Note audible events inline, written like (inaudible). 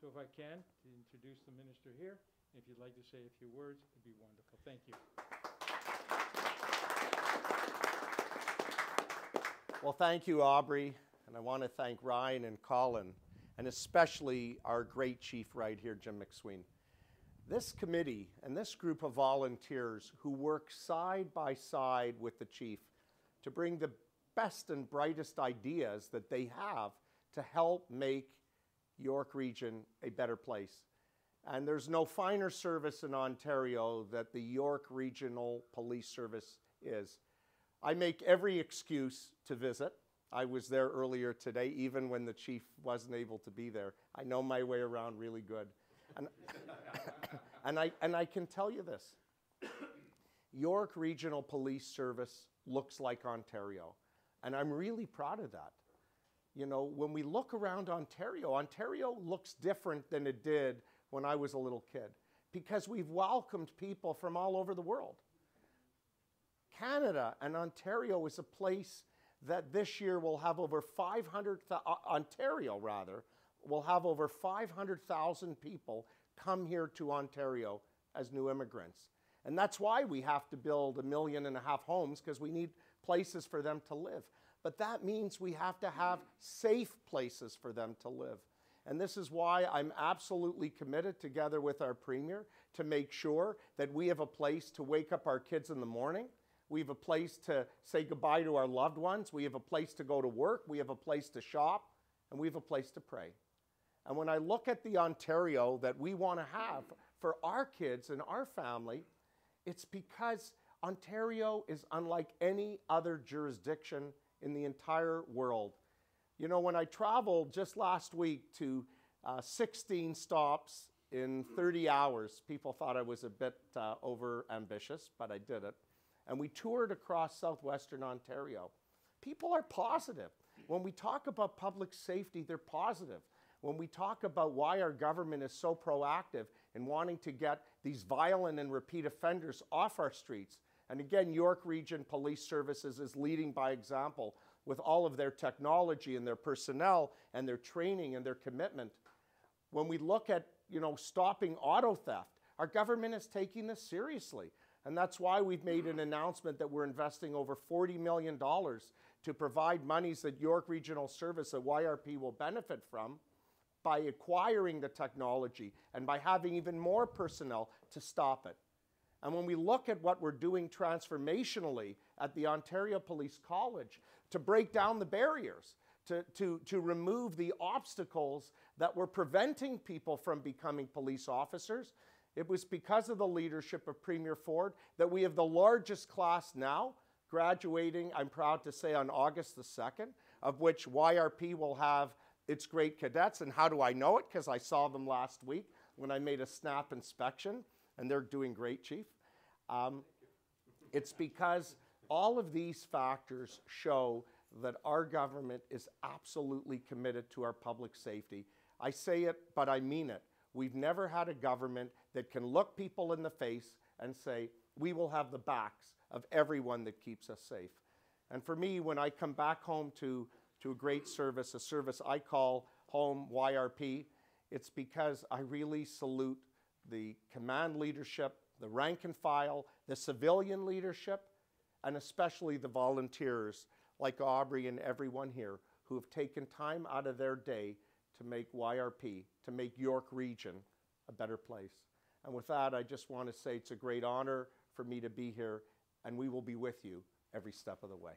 So if I can, to introduce the minister here, if you'd like to say a few words, it'd be wonderful. Thank you. Well, thank you, Aubrey, and I want to thank Ryan and Colin, and especially our great chief right here, Jim MacSween. This committee and this group of volunteers who work side by side with the chief to bring the best and brightest ideas that they have to help make York Region a better place. And there's no finer service in Ontario that the York Regional Police Service is. I make every excuse to visit. I was there earlier today, even when the chief wasn't able to be there. I know my way around really good. And, (coughs) and, I, and I can tell you this York Regional Police Service looks like Ontario. And I'm really proud of that. You know, when we look around Ontario, Ontario looks different than it did when I was a little kid because we've welcomed people from all over the world. Canada and Ontario is a place that this year will have over 500, uh, Ontario rather, will have over 500,000 people come here to Ontario as new immigrants. And that's why we have to build a million and a half homes because we need places for them to live. But that means we have to have safe places for them to live. And this is why I'm absolutely committed, together with our Premier, to make sure that we have a place to wake up our kids in the morning. We have a place to say goodbye to our loved ones. We have a place to go to work. We have a place to shop. And we have a place to pray. And when I look at the Ontario that we want to have for our kids and our family, it's because Ontario is unlike any other jurisdiction in the entire world. You know, when I traveled just last week to uh, 16 stops in 30 hours, people thought I was a bit uh, over ambitious, but I did it. And we toured across southwestern Ontario. People are positive. When we talk about public safety, they're positive. When we talk about why our government is so proactive in wanting to get these violent and repeat offenders off our streets, and again, York Region Police Services is leading by example with all of their technology and their personnel and their training and their commitment. When we look at, you know, stopping auto theft, our government is taking this seriously. And that's why we've made an announcement that we're investing over $40 million to provide monies that York Regional Service, that YRP will benefit from by acquiring the technology and by having even more personnel to stop it. And when we look at what we're doing transformationally at the Ontario Police College to break down the barriers, to, to, to remove the obstacles that were preventing people from becoming police officers, it was because of the leadership of Premier Ford that we have the largest class now, graduating, I'm proud to say, on August the 2nd, of which YRP will have its great cadets. And how do I know it? Because I saw them last week when I made a snap inspection and they're doing great, Chief. Um, it's because all of these factors show that our government is absolutely committed to our public safety. I say it, but I mean it. We've never had a government that can look people in the face and say, we will have the backs of everyone that keeps us safe. And for me, when I come back home to, to a great service, a service I call home YRP, it's because I really salute the command leadership, the rank and file, the civilian leadership, and especially the volunteers like Aubrey and everyone here who have taken time out of their day to make YRP, to make York Region a better place. And with that, I just want to say it's a great honor for me to be here, and we will be with you every step of the way.